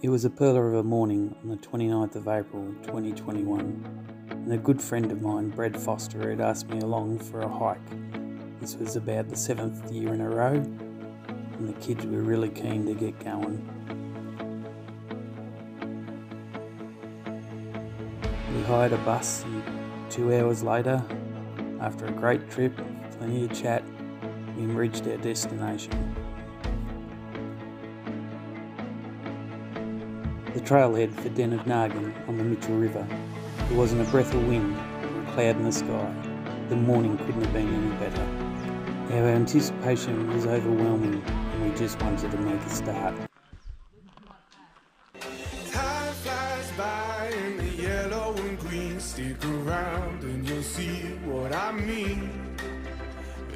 It was a pearler of a morning on the 29th of April 2021, and a good friend of mine, Brad Foster, had asked me along for a hike. This was about the seventh year in a row, and the kids were really keen to get going. We hired a bus, and two hours later, after a great trip, plenty of chat, we reached our destination. The trailhead for Den of Nargun on the Mitchell River. There wasn't a breath of wind or a cloud in the sky. The morning couldn't have been any better. Our anticipation was overwhelming and we just wanted to make a start. Time flies by in the yellow and green. Stick around and you'll see what I mean.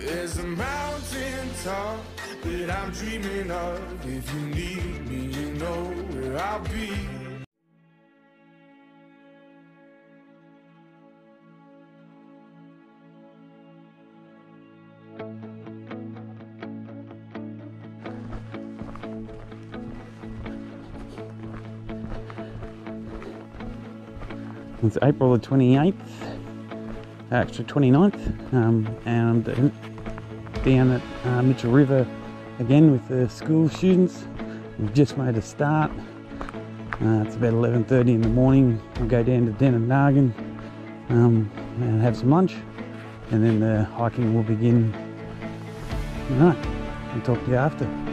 There's a mountain top that I'm dreaming of. If you need me, you know where I'll be. It's April the 28th, actually 29th, um, and down at uh, Mitchell River again with the school students. We've just made a start. Uh, it's about 11.30 in the morning. We'll go down to Den of Nargun um, and have some lunch, and then the hiking will begin. All right, I'll talk to you after.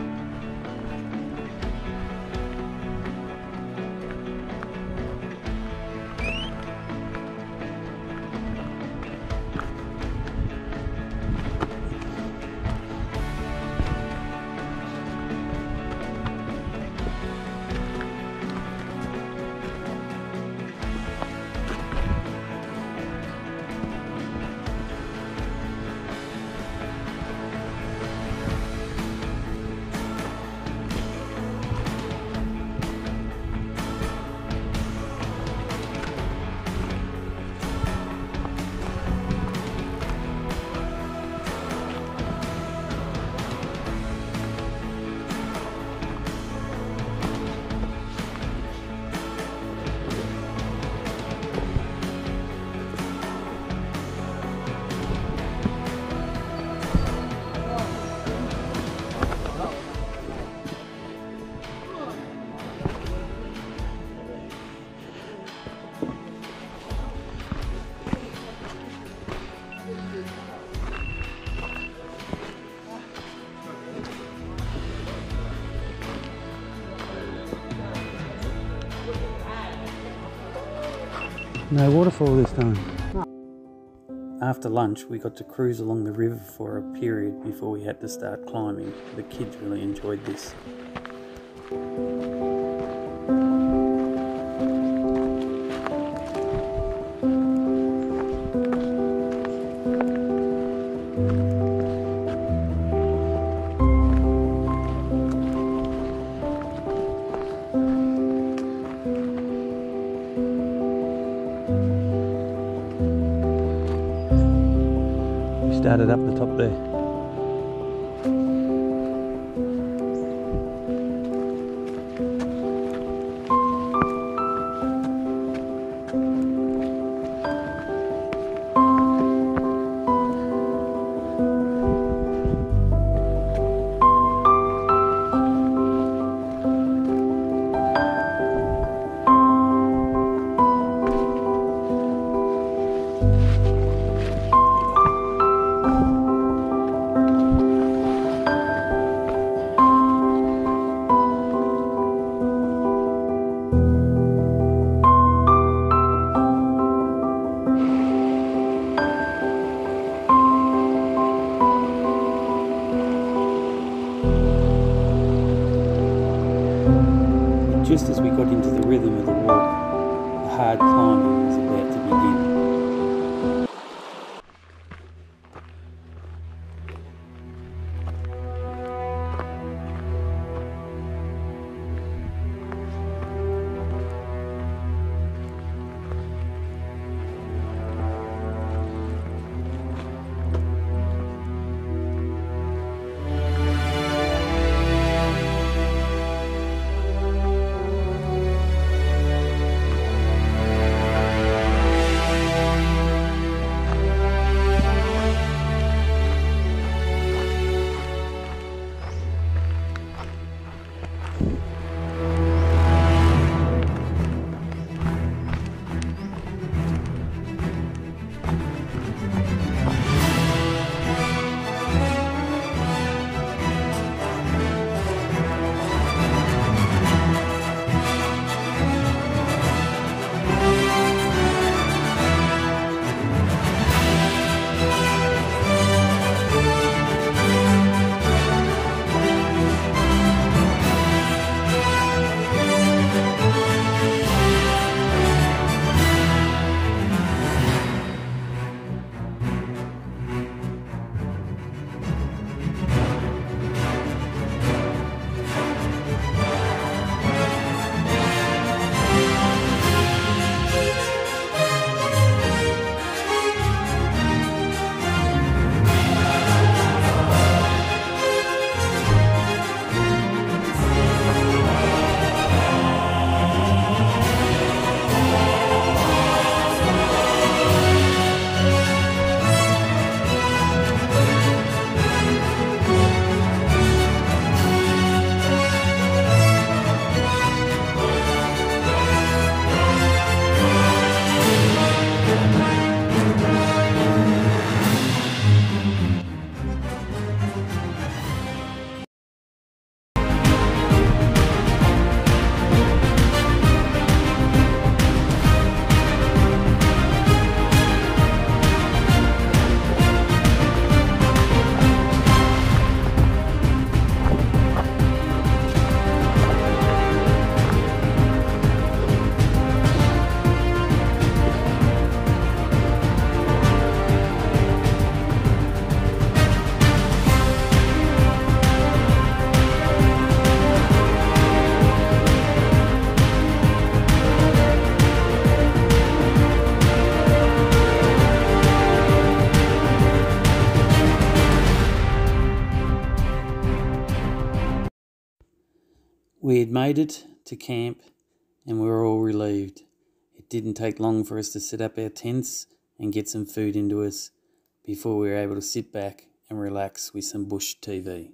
No waterfall this time. After lunch, we got to cruise along the river for a period before we had to start climbing. The kids really enjoyed this. Started up the top there. Got into the rhythm of the We had made it to camp and we were all relieved. It didn't take long for us to set up our tents and get some food into us before we were able to sit back and relax with some bush TV.